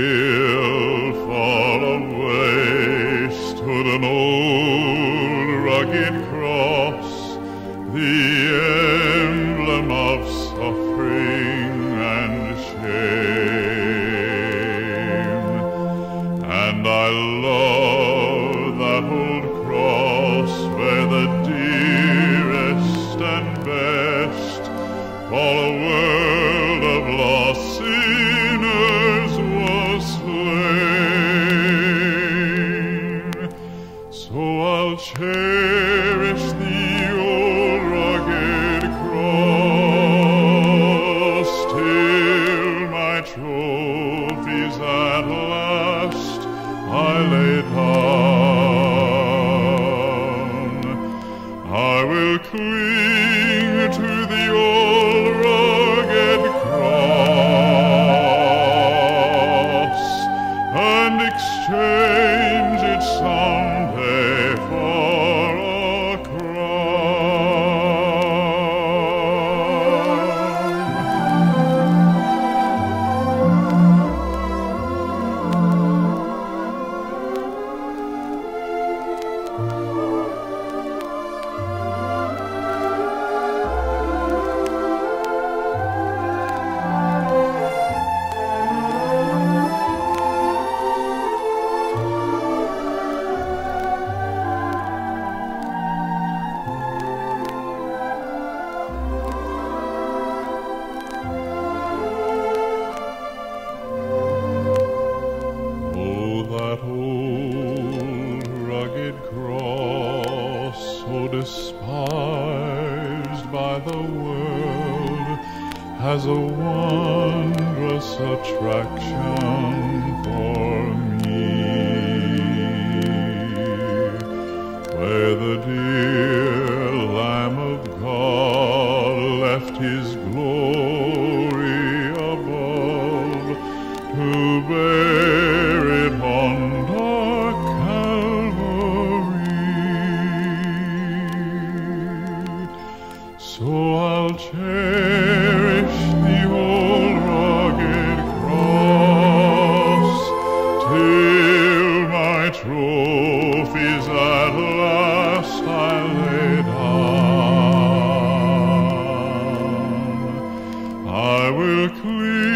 He'll fall away, stood an old rugged cross, the emblem of I'll cherish the old rugged cross till my trophies at last I lay down. I will cling to the old that old rugged cross, so despised by the world, has a wondrous attraction for me. Where the dear Lamb of God left his glory above to bear cherish the old rugged cross till my trophies at last I lay down. I will cling